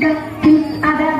that each other